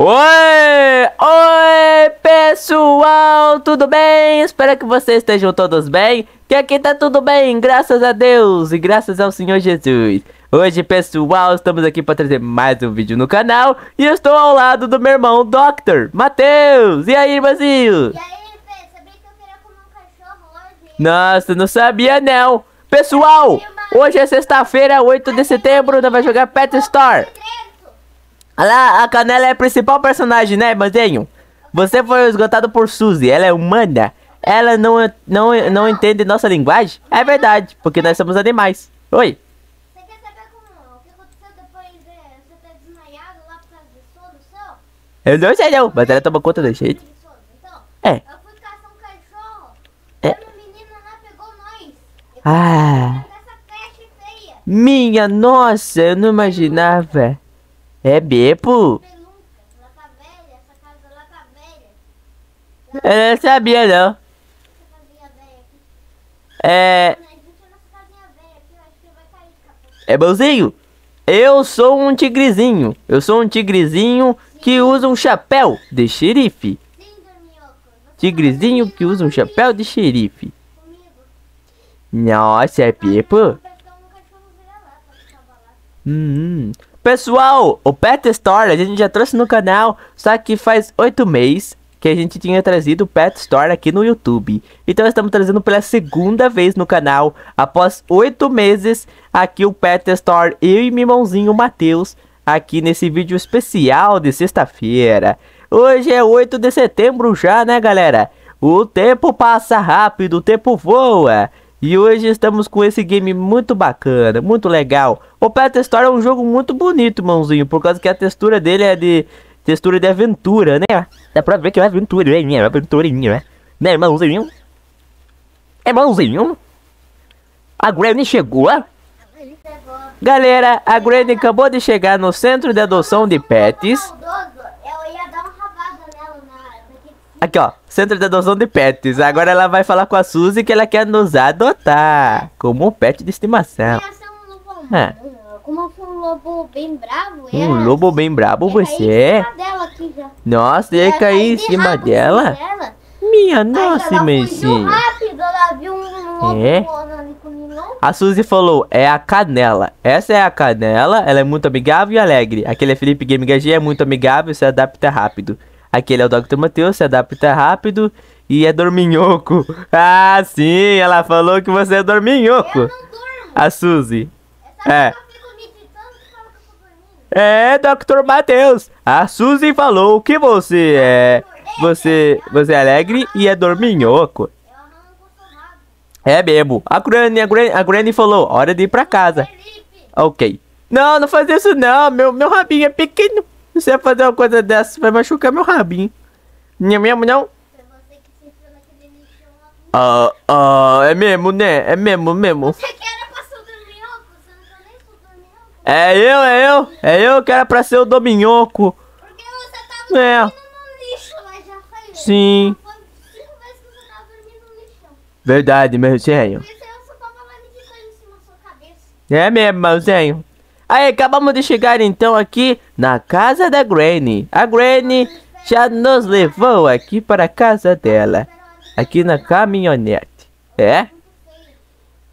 Oi! Oi, pessoal! Tudo bem? Espero que vocês estejam todos bem. Que aqui tá tudo bem, graças a Deus e graças ao Senhor Jesus. Hoje, pessoal, estamos aqui para trazer mais um vídeo no canal e eu estou ao lado do meu irmão, Dr. Matheus. E aí, irmãozinho? E aí, Fê, sabia que eu queria comer um cachorro hoje? Nossa, não sabia não. Pessoal, hoje é sexta-feira, 8 de setembro, nós vamos jogar Pet Store. Lá, a Canela é a principal personagem, né, irmãozinho? Você foi esgotado por Suzy, ela é humana. Ela não, não, não entende nossa linguagem? É verdade, porque nós somos animais. Oi. Você quer saber como, o que aconteceu depois de você ter desmaiado lá por causa de sono seu? Eu não sei não, mas ela toma conta da gente. Então, É. eu fui caçar um cachorro. É. Uma menina lá pegou nós. Ah, minha nossa, eu não imaginava. É Bepo? Velha. Eu não sabia não. É... É. É bonzinho? Eu sou um tigrezinho. Eu sou um tigrezinho que usa um chapéu de xerife. Tigrezinho que usa um chapéu de xerife. Nossa, é Pepo? Um lá. Hum. Pessoal, o Pet Store a gente já trouxe no canal, só que faz oito meses que a gente tinha trazido o Pet Store aqui no YouTube. Então estamos trazendo pela segunda vez no canal, após oito meses, aqui o Pet Store, eu e meu irmãozinho Matheus, aqui nesse vídeo especial de sexta-feira. Hoje é 8 de setembro já, né galera? O tempo passa rápido, o tempo voa. E hoje estamos com esse game muito bacana, muito legal. O Pet Store é um jogo muito bonito, mãozinho, por causa que a textura dele é de textura de aventura, né? Dá pra ver que é? É uma aventurinha, né? Né, irmãozinho? Irmãozinho? A Granny chegou? Pegou. Galera, a Granny acabou de chegar no centro de adoção de pets. Maldoso, eu ia dar uma rabada nela na, naquele Aqui, ó, centro de adoção de pets. Agora ela vai falar com a Suzy que ela quer nos adotar como um pet de estimação. Um. Ah. Como foi um lobo bem bravo, Um lobo bem cair você é. Nossa, ia cair em cima dela? Minha nossa, viu um lobo É? A Suzy falou, é a Canela. Essa é a Canela, ela é muito amigável e alegre. Aquele é Felipe Game HG, é muito amigável, se adapta rápido. Aquele é o Dr. Matheus, se adapta rápido e é dorminhoco. Ah, sim, ela falou que você é dorminhoco. Eu não durmo. A Suzy. É. é. e. É, Dr. Matheus. A Suzy falou que você é... Você, você é alegre e é dorminhoco. É mesmo. A Granny, a Granny, a Granny falou, hora de ir pra casa. Felipe, Ok. Não, não faz isso não. Meu, meu rabinho é pequeno. Você fazer uma coisa dessa, vai machucar meu rabinho. Não é mesmo, não? você. Ah, ah, é mesmo, né? É mesmo, mesmo. Você que era pra ser o dorminhoco? Você não tá nem sou dorminhoco? É eu, é eu. É eu que era pra ser o dominhoco. Porque você tava É. dormindo no lixo lá, já foi. Sim. Foi cinco vezes que você tava dormindo no lixão. Verdade, meu senho. Sua cabeça. É mesmo, mãozinho. Aí, acabamos de chegar então aqui na casa da Granny. A Granny já nos levou aqui para a casa dela. Aqui na caminhonete. É?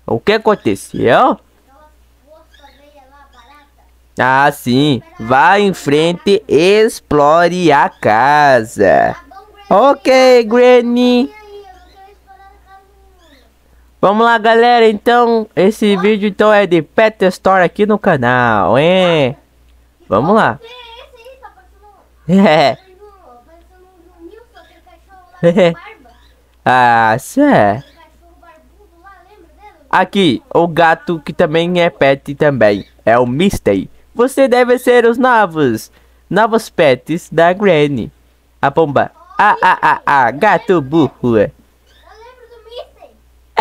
O que aconteceu? Ah, sim. Vá em frente e explore a casa. Ok, Granny. E aí, eu não quero explorar a casa nenhuma. Vamos lá, galera. Então, esse vídeo então é de Pet Store aqui no canal, hein? Vamos lá. Que é esse aí? Tá. É. Ah, dele? Aqui, o gato que também é pet também. É o Misty. Você deve ser os novos. Novos pets da Granny. A pomba. Ah, ah, ah, ah, gato burro. Eu lembro do Mister.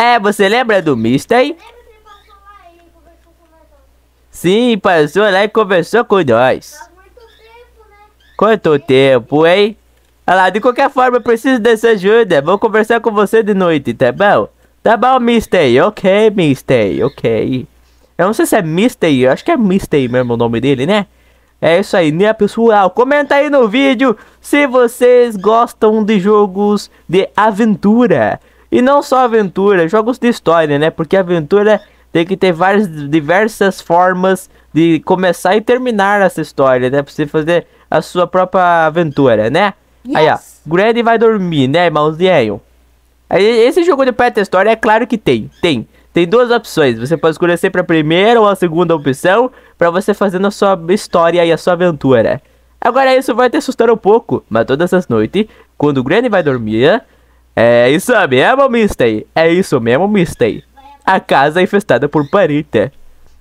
É, você lembra do Misty? Lembra que ele passou lá e conversou com nós? ó? Sim, passou lá e conversou com nós. Faz muito tempo, né? Quanto tempo, hein? Olha lá, de qualquer forma, eu preciso dessa ajuda. Vou conversar com você de noite, tá bom? Tá bom, Misty. Ok, Misty. Ok. Eu não sei se é Misty. Eu acho que é Misty mesmo o nome dele, né? É isso aí, né, pessoal? Comenta aí no vídeo se vocês gostam de jogos de aventura. E não só aventura, jogos de história, né? Porque aventura tem que ter várias diversas formas de começar e terminar essa história, né? Pra você fazer a sua própria aventura, né? Aí, ó, Yes. Granny vai dormir, né, irmãozinho? Aí, esse jogo de Story é claro que tem, tem. Tem duas opções. Você pode escolher sempre a primeira ou a segunda opção pra você fazer a sua história e a sua aventura. Agora isso vai te assustar um pouco, mas todas as noites, quando o Granny vai dormir, é isso mesmo, Mister. É isso mesmo, Mister. A casa é infestada por parita.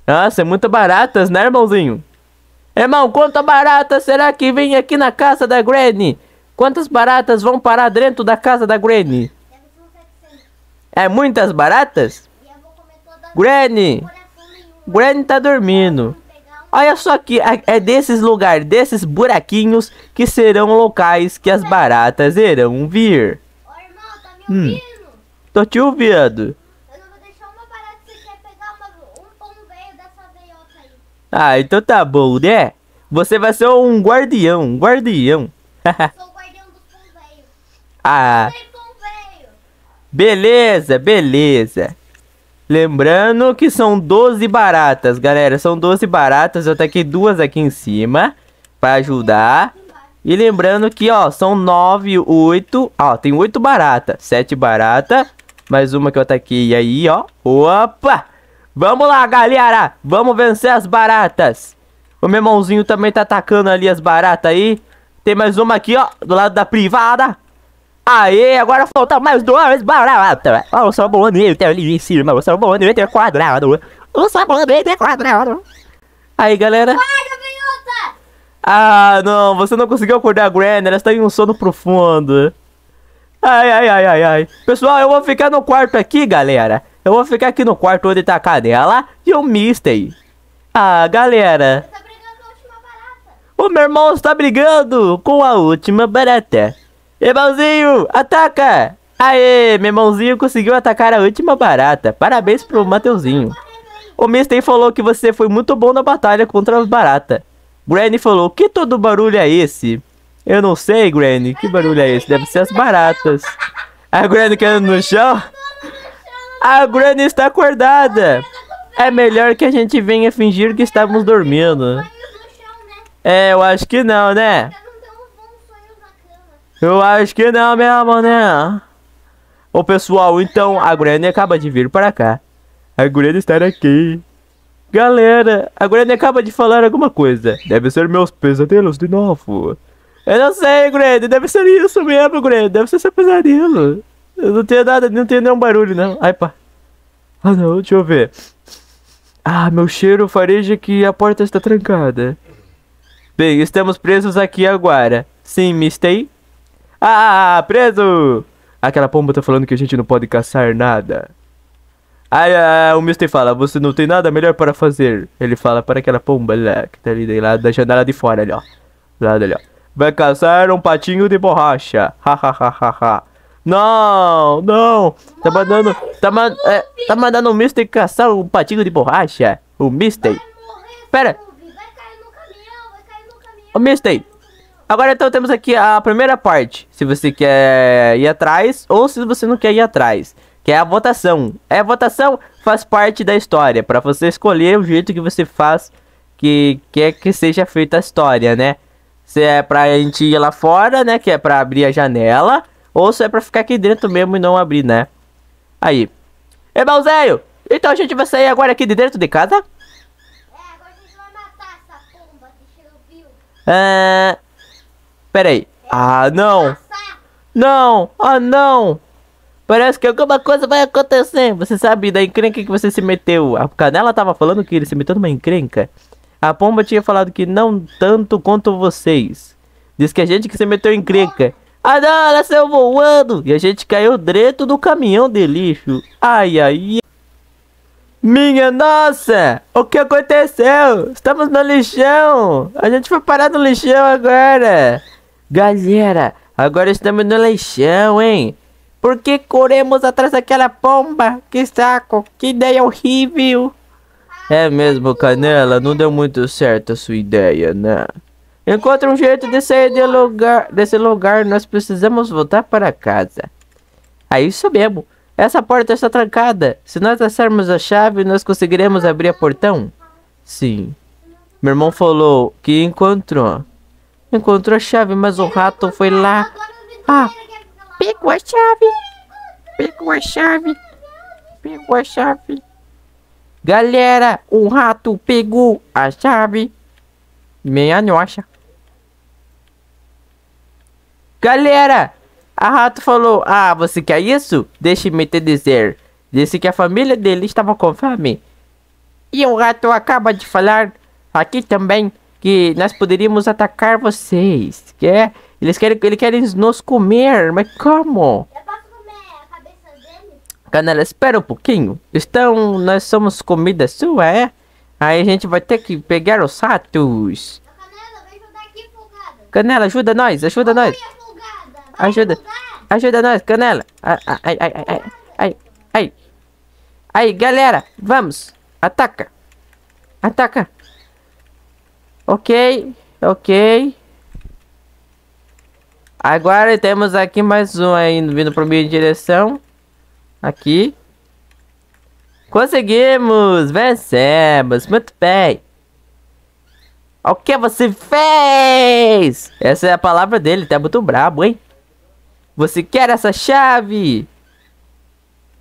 Nossa, é muito baratas, né, irmãozinho? Irmão, quanta barata será que vem aqui na casa da Granny? Quantas baratas vão parar dentro da casa da Granny? Deve ser uns 700. É muitas baratas? Granny. Granny tá dormindo. Olha só a- é desses lugares, desses buraquinhos que serão locais que as baratas irão vir. Ô irmão, tá me Hum. ouvindo? Tô te ouvindo. Eu não vou deixar uma barata se você quer pegar uma, um pão velho dessa veiota aí. Ah, então tá bom, né? Você vai ser um guardião, um guardião. Sou o guardião pão velho. ah, beleza, beleza. Lembrando que são 12 baratas, galera. São 12 baratas. Eu taquei duas aqui em cima pra ajudar. E lembrando que, ó, são 9, 8. Ó, tem 8 barata. 7 barata. Mais uma que eu taquei aí, ó. Opa! Vamos lá, galera! Vamos vencer as baratas. O meu irmãozinho também tá atacando ali as baratas aí. Tem mais uma aqui, ó, do lado da privada. Aê, agora falta mais duas baratas. Ó, o sabonete ali em cima. O sabonete é quadrado. O sabonete é quadrado. Aí, galera. Ah, não, você não conseguiu acordar a Granny, ela está em um sono profundo. Ai, ai, ai, ai, ai. Pessoal, eu vou ficar no quarto aqui, galera. Eu vou ficar aqui no quarto onde tá a Canela e o Mister. Ah, galera, tá o meu irmão está brigando com a última barata. Irmãozinho, ataca! Aê, meu irmãozinho conseguiu atacar a última barata. Parabéns pro Mateuzinho. O Mister falou que você foi muito bom na batalha contra as baratas. Granny falou, que todo barulho é esse? Eu não sei, Granny, que barulho é esse? Deve ser as baratas. A Granny caindo no chão? A Granny está acordada. É melhor que a gente venha fingir que estamos dormindo. É, eu acho que não, né? Eu acho que não mesmo, né? Ô pessoal, então a Granny acaba de vir para cá. A Granny está aqui. Galera, a Granny acaba de falar alguma coisa. Deve ser meus pesadelos de novo. Eu não sei, Granny. Deve ser isso mesmo, Granny. Deve ser seu pesadelo. Eu não tenho nada, não tenho nenhum barulho, não. Ai, pá. Ah, não, deixa eu ver. Ah, meu cheiro fareja que a porta está trancada. Bem, estamos presos aqui agora. Sim, Mister. Ah, preso! Aquela pomba tá falando que a gente não pode caçar nada. Aí ah, o Mister fala, você não tem nada melhor para fazer. Ele fala para aquela pomba lá, que tá ali lá da janela de fora ali, ó. Do lado ali, ó. Vai caçar um patinho de borracha. Ha ha ha ha ha. Não, não. Tá mandando. Tá, man, é, tá mandando o Mister caçar um patinho de borracha. O Mister. Pera. Ô, Mister. Agora então temos aqui a primeira parte. Se você quer ir atrás ou se você não quer ir atrás. Que é a votação. É a votação faz parte da história. Pra você escolher o jeito que você faz que quer que seja feita a história, né? Se é pra gente ir lá fora, né? Que é pra abrir a janela. Ou se é pra ficar aqui dentro mesmo e não abrir, né? Aí. Ei, Balzéio! Então a gente vai sair agora aqui de dentro de casa? É, agora a gente vai matar essa pomba de Chernobyl. Ah. Pera aí. Ah, não. Não, ah não. Parece que alguma coisa vai acontecer. Você sabe da encrenca que você se meteu. A Canela tava falando que ele se meteu numa encrenca. A Pomba tinha falado que não tanto quanto vocês. Diz que a gente que se meteu em encrenca. Ah não, ela saiu voando. E a gente caiu dentro do caminhão de lixo. Ai, ai. Minha nossa! O que aconteceu? Estamos no lixão! A gente foi parar no lixão agora! Galera, agora estamos no lixão, hein? Por que corremos atrás daquela pomba? Que saco! Que ideia horrível! É mesmo, Canela, não deu muito certo a sua ideia, né? Encontre um jeito de sair de lugar, desse lugar, nós precisamos voltar para casa. É isso mesmo. Essa porta está trancada. Se nós acharmos a chave, nós conseguiremos abrir o portão? Sim. Meu irmão falou que encontrou. Encontrou a chave, mas o rato foi lá. Ah, pegou a chave. Pegou a chave. Pegou a chave. Galera, o rato pegou a chave. Meia nossa. Galera, a rato falou: Ah, você quer isso? Deixe-me te dizer. Disse que a família dele estava com fome. E o rato acaba de falar aqui também que nós poderíamos atacar vocês. Que é? Eles querem, eles querem nos comer, mas como? Eu posso comer a cabeça dele? Canela, espera um pouquinho. Estão, nós somos comida sua, é? Aí a gente vai ter que pegar os ratos. Canela, vem ajudar aqui, folgada. Canela, ajuda nós, ajuda nós. Oi, a folgada. Vai Ajuda. ajudar? Ajuda nós, Canela. Ai, ai, ai, ai, ai, ai, ai. Aí, galera, vamos. Ataca. Ataca. Ok, ok. Agora temos aqui mais um vindo para minha direção. Aqui. Conseguimos! Vencemos! Muito bem! O que você fez? Essa é a palavra dele, tá muito brabo, hein? Você quer essa chave?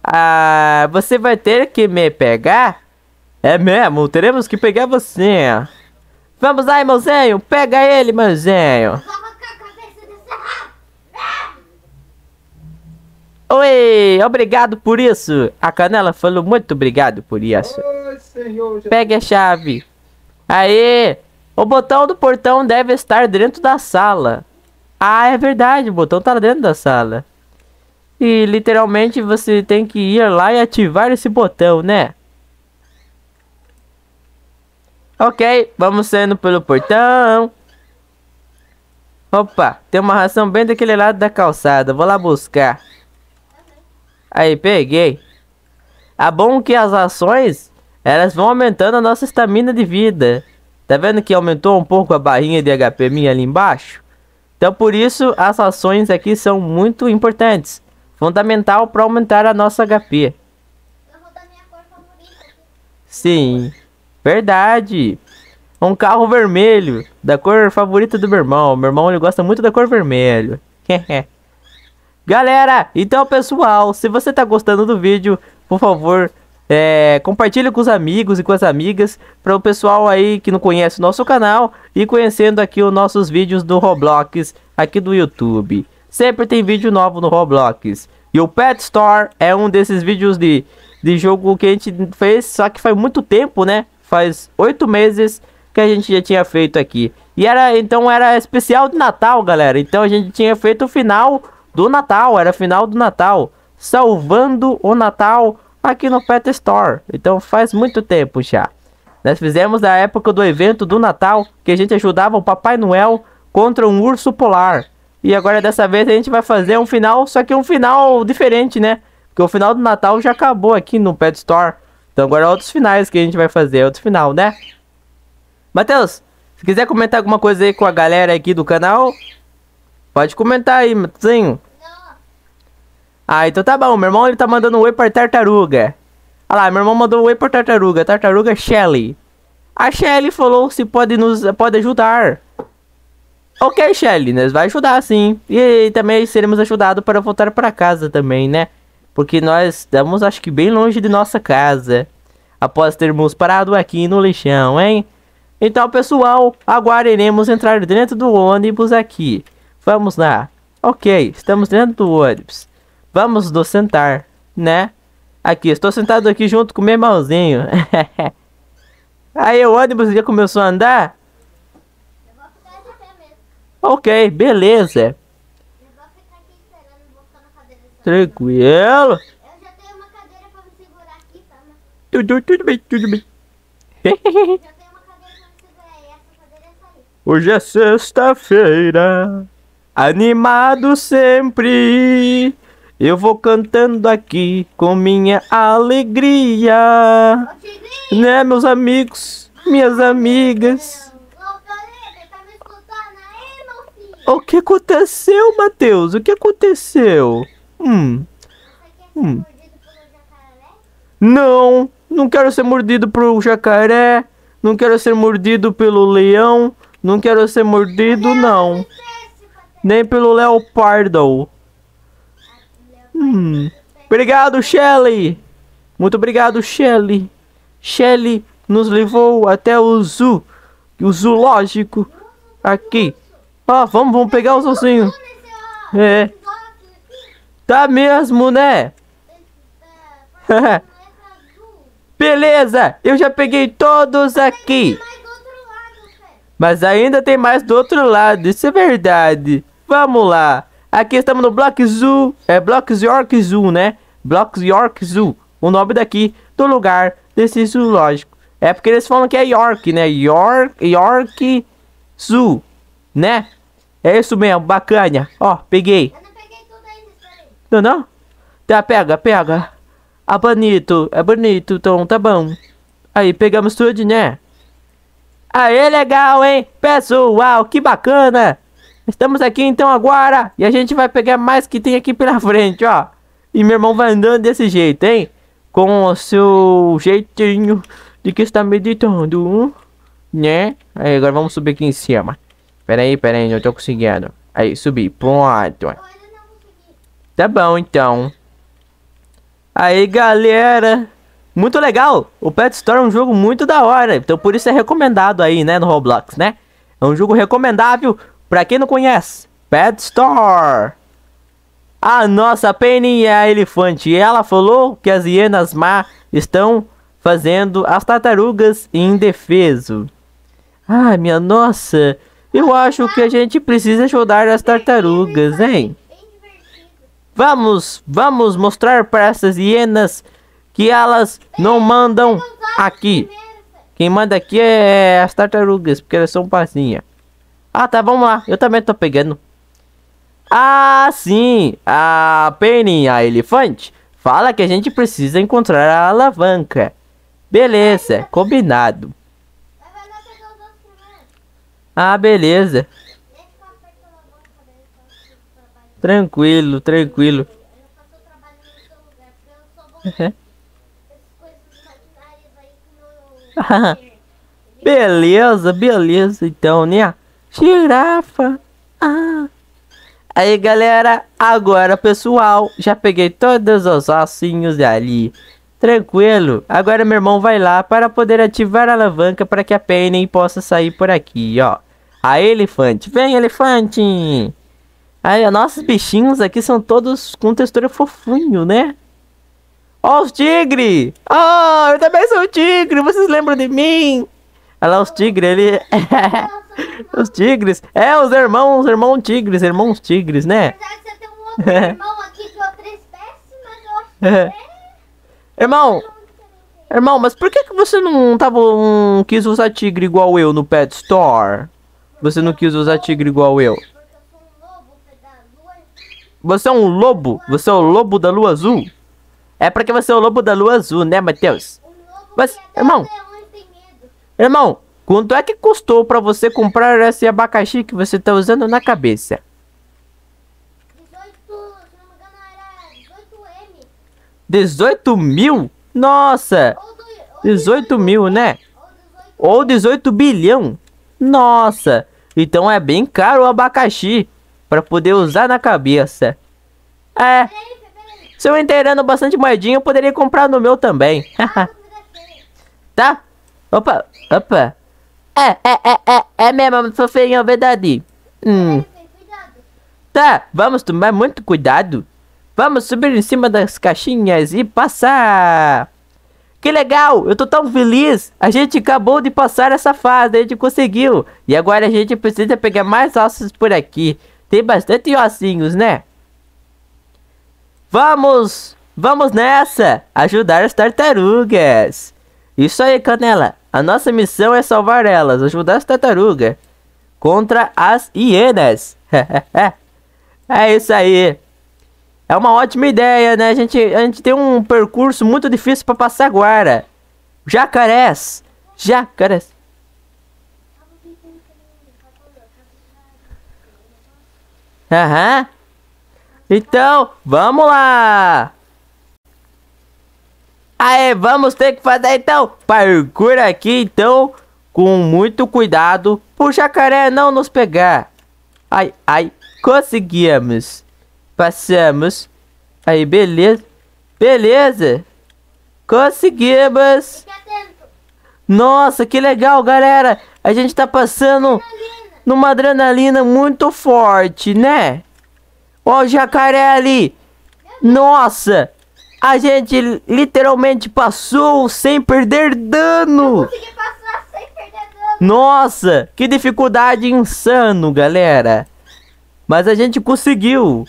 Ah, você vai ter que me pegar? É mesmo, teremos que pegar você. Vamos lá, irmãozinho, pega ele, irmãozinho. Vou arrancar a cabeça desse rato. Oi, obrigado por isso. A Canela falou muito obrigado por isso. Oi, senhor. Jesus. Pegue a chave. Aê! O botão do portão deve estar dentro da sala. Ah, é verdade, o botão tá dentro da sala. E literalmente você tem que ir lá e ativar esse botão, né? Ok, vamos saindo pelo portão. Opa, tem uma ração bem daquele lado da calçada. Vou lá buscar. Aí, peguei. É bom que as ações, elas vão aumentando a nossa estamina de vida. Tá vendo que aumentou um pouco a barrinha de HP minha ali embaixo? Então por isso as ações aqui são muito importantes. Fundamental para aumentar a nossa HP. Sim, verdade. Um carro vermelho, da cor favorita do meu irmão. Meu irmão ele gosta muito da cor vermelho. Galera, então pessoal, se você tá gostando do vídeo, por favor, é, compartilhe com os amigos e com as amigas para o pessoal aí que não conhece o nosso canal e conhecendo aqui os nossos vídeos do Roblox aqui do YouTube. Sempre tem vídeo novo no Roblox. E o Pet Store é um desses vídeos de, de jogo que a gente fez, só que faz muito tempo, né? Faz oito meses que a gente já tinha feito aqui. E era então era especial de Natal, galera. Então a gente tinha feito o final do Natal, era final do Natal, salvando o Natal aqui no Pet Store. Então faz muito tempo já. Nós fizemos na época do evento do Natal que a gente ajudava o Papai Noel contra um urso polar. E agora dessa vez a gente vai fazer um final, só que um final diferente, né? Porque o final do Natal já acabou aqui no Pet Store. Então agora é outros finais que a gente vai fazer, outro final, né? Matheus, se quiser comentar alguma coisa aí com a galera aqui do canal, pode comentar aí, Matheusinho. Não, Ah, então tá bom. Meu irmão ele tá mandando um oi pra tartaruga. Olha lá, meu irmão mandou um oi pra tartaruga. Tartaruga Shelly. A Shelly falou se pode nos pode ajudar. Ok, Shelly, nós vai ajudar sim. E também seremos ajudados para voltar para casa também, né? Porque nós estamos, acho que, bem longe de nossa casa. Após termos parado aqui no lixão, hein? Então, pessoal, agora iremos entrar dentro do ônibus aqui. Vamos lá. Ok, estamos dentro do ônibus. Vamos nos sentar, né? Aqui, estou sentado aqui junto com meu irmãozinho. Aí o ônibus já começou a andar? Ok, beleza. Eu vou ficar aqui esperando, não vou ficar na cadeira. só. Tranquilo. Eu já tenho uma cadeira pra me segurar aqui, tá? Tudo, tudo bem, tudo bem. Eu já tenho uma cadeira pra me segurar essa cadeira essa aí. Hoje é sexta-feira, animado sempre. Eu vou cantando aqui com minha alegria. Né, meus amigos, minhas amigas. O que aconteceu, Matheus? O que aconteceu? Hum, Hum. não, não quero ser mordido por jacaré, não quero ser mordido pelo leão, não quero ser mordido, não. Nem pelo leopardo. Hum, obrigado, Shelly. Muito obrigado, Shelly. Shelly nos levou até o zoo, o zoológico aqui. Ó, vamos, vamos pegar os ossinhos. É, tá mesmo, né? Beleza, eu já peguei todos aqui. Mas ainda tem mais do outro lado, isso é verdade. Vamos lá. Aqui estamos no Block Zoo. É Block York Zoo, né? Block York Zoo. O nome daqui do lugar desse zoológico. É porque eles falam que é York, né? York, York Zoo, né? É isso mesmo, bacana. Ó, peguei. Eu não peguei tudo ainda. Não, não? Tá, pega, pega. Ah, bonito, é bonito, então tá bom. Aí, pegamos tudo, né? Aê, legal, hein? Pessoal, que bacana! Estamos aqui então agora e a gente vai pegar mais que tem aqui pela frente, ó. E meu irmão vai andando desse jeito, hein? Com o seu jeitinho de que está meditando, né? Aí, agora vamos subir aqui em cima. Pera aí, pera aí, não tô conseguindo. Aí, subi, pronto. Tá bom, então. Aí, galera. Muito legal. O Pet Store é um jogo muito da hora. Então, por isso é recomendado aí, né, no Roblox, né? É um jogo recomendável pra quem não conhece. Pet Store. A nossa Penny é a elefante. Ela falou que as hienas má estão fazendo as tartarugas indefeso. Ai, minha nossa. Eu acho que a gente precisa ajudar as tartarugas, hein? Vamos, vamos mostrar para essas hienas que elas não mandam aqui. Quem manda aqui é as tartarugas, porque elas são pazinha. Ah, tá, vamos lá. Eu também tô pegando. Ah, sim. A Penny, a elefante, fala que a gente precisa encontrar a alavanca. Beleza, combinado. Ah, beleza. Tranquilo, tranquilo. Meu... Beleza, beleza, então, né? Girafa. Ah. Aí, galera, agora, pessoal, já peguei todos os ossinhos ali. Tranquilo. Agora meu irmão vai lá para poder ativar a alavanca para que a Penny possa sair por aqui, ó. A elefante. Vem, elefante. Aí, nossos bichinhos aqui são todos com textura fofinho, né? Ó, os tigres! Oh, eu também sou tigre! Vocês lembram de mim? Olha lá os tigres, ele... os tigres. É, os irmãos, os irmãos tigres, irmãos tigres, né? Um irmão aqui de outra espécie, mas eu acho que É. é... Irmão, irmão, mas por que, que você não tava, um, quis usar tigre igual eu no Pet Store? Você não quis usar tigre igual eu. Você é um lobo? Você é o lobo da lua azul? É porque você é o lobo da lua azul, né, Matheus? Lobo Mas, até irmão. Irmão, quanto é que custou pra você comprar esse abacaxi que você tá usando na cabeça? 18, se não me engano, era 18M. 18 mil? Nossa! Ou do, ou 18 mil, né? Ou 18 Ou 18 bilhão? Nossa! Então é bem caro o abacaxi pra poder usar na cabeça. É, se eu inteirando bastante moedinha, eu poderia comprar no meu também. Tá? Opa, opa. É, é, é, é, é mesmo, fofinho, é verdade. Hum. Tá, vamos tomar muito cuidado. Vamos subir em cima das caixinhas e passar. Que legal, eu tô tão feliz. A gente acabou de passar essa fase, a gente conseguiu. E agora a gente precisa pegar mais ossos por aqui. Tem bastante ossinhos, né? Vamos, vamos nessa, ajudar as tartarugas. Isso aí, Canela. A nossa missão é salvar elas, ajudar as tartarugas contra as hienas. é isso aí. É uma ótima ideia, né? A gente, a gente tem um percurso muito difícil pra passar agora. Jacarés. Jacarés. Aham. Então, vamos lá. Aê, vamos ter que fazer então parkour aqui então com muito cuidado pro jacaré não nos pegar. Ai, ai, conseguimos. Passamos. Aí, beleza. Beleza. Conseguimos. Nossa, que legal, galera. A gente tá passando Alina. numa adrenalina muito forte, né? Ó o jacaré ali. Nossa, a gente literalmente passou sem perder dano. Consegui passar sem perder dano. Nossa, que dificuldade insano, galera. Mas a gente conseguiu.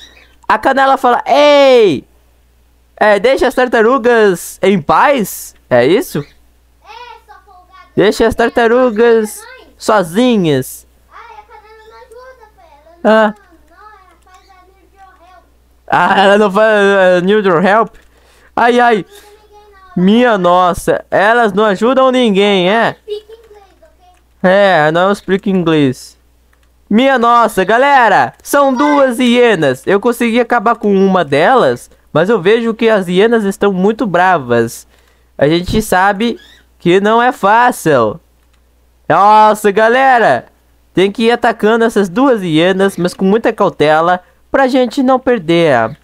A canela fala: Ei, é, deixa as tartarugas em paz. É isso? É. Deixa as tartarugas Mãe. sozinhas. Ai, a canela não ajuda. Ela Ah. não, não, ela faz a Help. Ah, ela não faz your help. Ai, ai. Minha nossa, elas não ajudam ninguém, é? É, não explico inglês. Minha nossa, galera, são duas hienas. Eu consegui acabar com uma delas, mas eu vejo que as hienas estão muito bravas. A gente sabe que não é fácil. Nossa, galera, tem que ir atacando essas duas hienas, mas com muita cautela, pra gente não perder.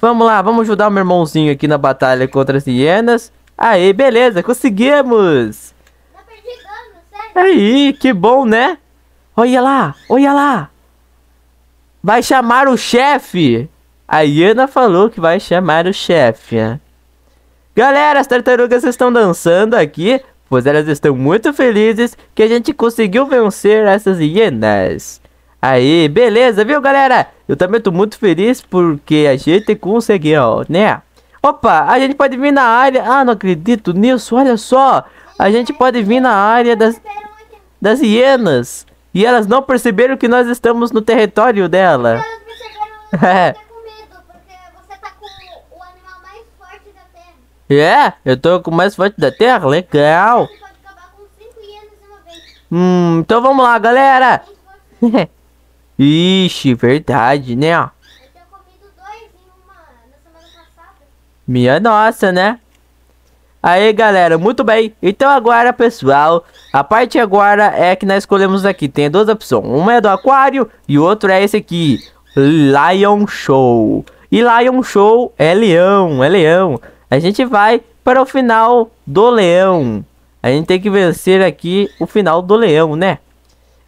Vamos lá, vamos ajudar o meu irmãozinho aqui na batalha contra as hienas. Aí, beleza, conseguimos. Sério. Aí, que bom, né? Olha lá, olha lá. Vai chamar o chefe. A Iana falou que vai chamar o chefe. Galera, as tartarugas estão dançando aqui, pois elas estão muito felizes que a gente conseguiu vencer essas hienas. Aí, beleza, viu, galera? Eu também tô muito feliz porque a gente conseguiu, né? Opa, a gente pode vir na área. Ah, não acredito nisso, olha só. A gente pode vir na área das, das hienas. E elas não perceberam que nós estamos no território dela. É. É, eu tô com o mais forte da terra, legal. Hum, então vamos lá, galera. Ixi, verdade, né? Eu tinha comido dois em uma na semana passada. Minha nossa, né? Aí, galera, muito bem. Então agora, pessoal, a parte agora é que nós escolhemos aqui. Tem duas opções. Uma é do aquário e o outro é esse aqui. Lion Show. E Lion Show é leão, é leão. A gente vai para o final do leão. A gente tem que vencer aqui o final do leão, né?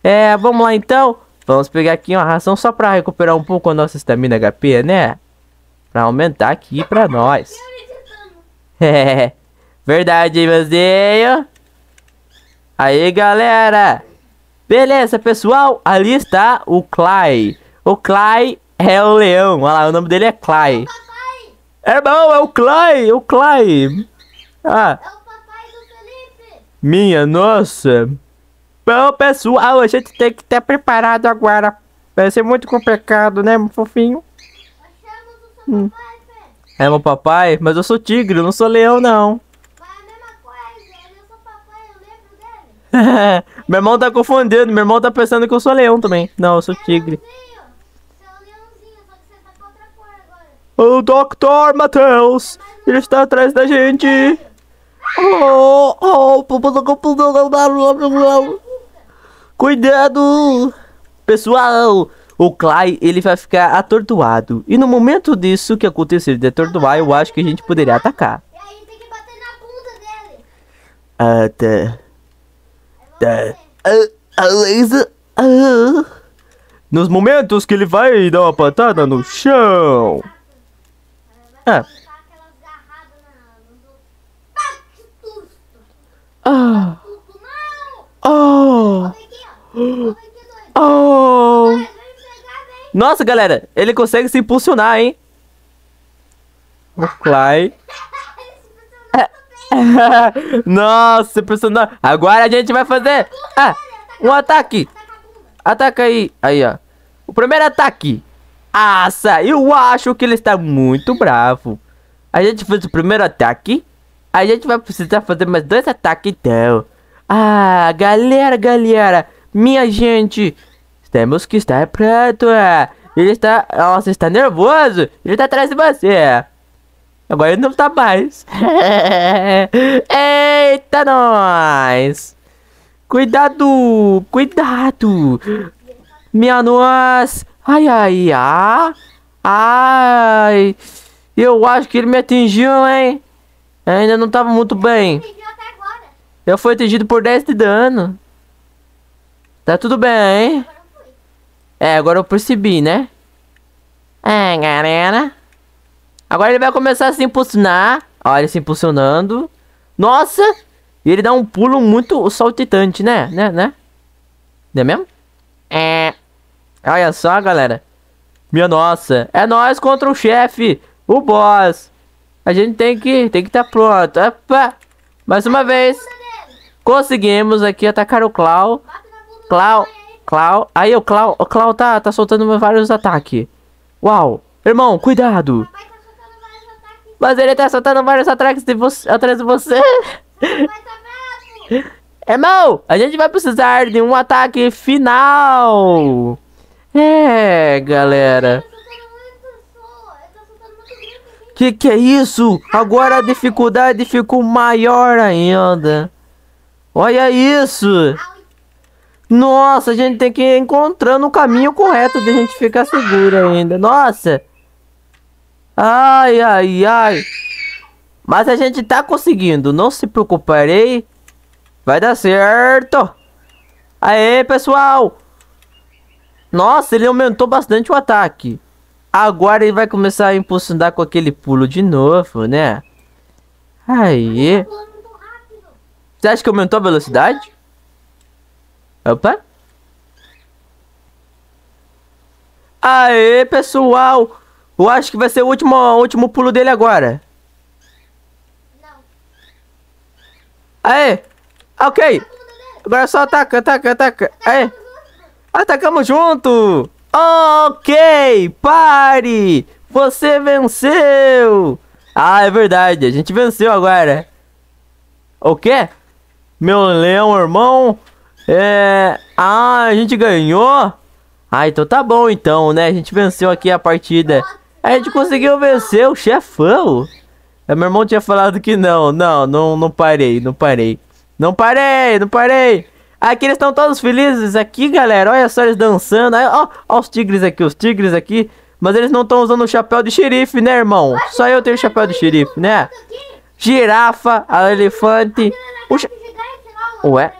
É, vamos lá então. Vamos pegar aqui uma ração só para recuperar um pouco a nossa estamina HP, né? Pra aumentar aqui pra nós. É, verdade, meuzinho. Aí, galera. Beleza, pessoal. Ali está o Clay. O Clay é o leão. Olha lá, o nome dele é Clay. Papai, É bom, é o Clay, o Clay. Ah, é o papai do Felipe. minha nossa. Bom, pessoal, a gente tem que estar preparado agora. Vai ser muito complicado, né, meu fofinho? Seu Hum. papai. É meu papai, mas eu sou tigre, eu não sou leão, não. Mas é a mesma coisa, ele é o seu papai, eu lembro dele. meu irmão tá confundindo, meu irmão tá pensando que eu sou leão também. Não, eu sou tigre. Que você tá. O Dr. Matheus, ele está atrás da gente. Oh, oh, cuidado. Pessoal, o Clay, ele vai ficar atordoado. E no momento disso que acontecer de atordoar, eu acho que a gente poderia atacar. E aí tem que bater na bunda dele. Ah, tá. Tá. Ah, a. Ah. Nos momentos que ele vai dar uma patada no chão. Ah. Ah, oh, oh. Nossa, galera, ele consegue se impulsionar, hein? O Clay. Nossa, impressionante. Agora a gente vai fazer ah, um ataque. Bunda. Ataca aí. Aí, ó. O primeiro ataque. Nossa, eu acho que ele está muito bravo. A gente fez o primeiro ataque. A gente vai precisar fazer mais dois ataques então. Ah, galera, galera. Minha gente. Temos que estar pronto. Ele está... Nossa, está nervoso. Ele está atrás de você. Agora ele não tá mais. Eita, nós. Cuidado, cuidado. Minha nossa. Ai, ai, ai. Ai. Eu acho que ele me atingiu, hein? Ainda não tava muito bem. Eu fui atingido por 10 de dano. Tá tudo bem. É, agora eu percebi, né? É, galera. Agora ele vai começar a se impulsionar. Olha ele se impulsionando. Nossa! E ele dá um pulo muito saltitante, né? Né, né? Não é mesmo? É. Olha só, galera. Minha nossa. É nós contra o chefe. O boss. A gente tem que tem que estar tá pronto. Opa. Mais uma vez. Conseguimos aqui atacar o Clau. Clau. Clau. Aí o Clau, o Clau tá, tá soltando vários ataques. Uau. Irmão, cuidado. Tá. Mas ele tá soltando vários ataques de você, atrás de você. Tá. Irmão, a gente vai precisar de um ataque final. É, galera. Que que é isso? Agora a dificuldade ficou maior ainda. Olha isso. Nossa, a gente tem que ir encontrando o caminho correto de a gente ficar seguro ainda. Nossa. Ai, ai, ai. Mas a gente tá conseguindo. Não se preocuparei. Vai dar certo. Aê, pessoal. Nossa, ele aumentou bastante o ataque. Agora ele vai começar a impulsionar com aquele pulo de novo, né? Aí. Você acha que aumentou a velocidade? Opa. Aê, pessoal. Eu acho que vai ser o último, o último pulo dele agora. Não. Aê. Ok. A bunda dele. Agora só ataca, ataca, ataca. Aê. Junto. Atacamos junto. Ok. Pare. Você venceu. Ah, é verdade. A gente venceu agora. O quê? Meu leão, irmão. É. Ah, a gente ganhou? Ah, então tá bom então, né? A gente venceu aqui a partida. A gente conseguiu vencer o chefão. É, Meu irmão tinha falado que não. Não, não, não parei, não parei. Não parei, não parei. Aqui eles estão todos felizes aqui, galera. Olha só eles dançando. Ó os tigres aqui, os tigres aqui. Mas eles não estão usando o chapéu de xerife, né, irmão? Só eu tenho o chapéu de xerife, né? Girafa, elefante. O cha- Ué?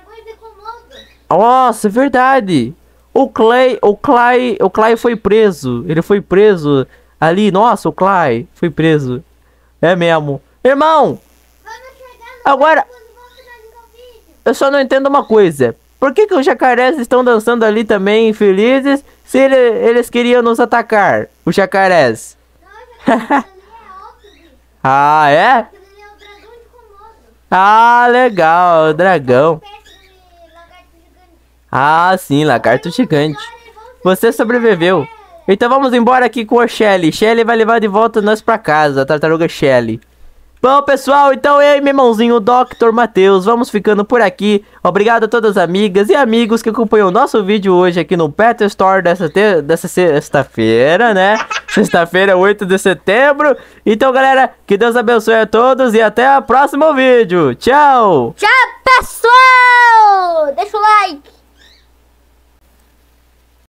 Nossa, é verdade. O Clay, o Clay, o Clay foi preso. Ele foi preso ali. Nossa, o Clay foi preso. É mesmo. Irmão, agora eu só não entendo uma coisa. Por que, que os jacarés estão dançando ali também felizes se ele- eles queriam nos atacar? Os jacarés. É. Ah, é? É. Ah, legal, dragão. Peixe de lagarto gigante. Ah, sim, lagarto gigante. Você sobreviveu. Então vamos embora aqui com a Shelly. Shelly vai levar de volta nós pra casa, a tartaruga Shelly. Bom, pessoal, então eu e meu irmãozinho, Dr. Matheus, vamos ficando por aqui. Obrigado a todas as amigas e amigos que acompanham o nosso vídeo hoje aqui no Pet Store dessa, dessa sexta-feira, né? Sexta-feira, 8 de setembro. Então, galera, que Deus abençoe a todos e até o próximo vídeo. Tchau! Tchau, pessoal! Deixa o like.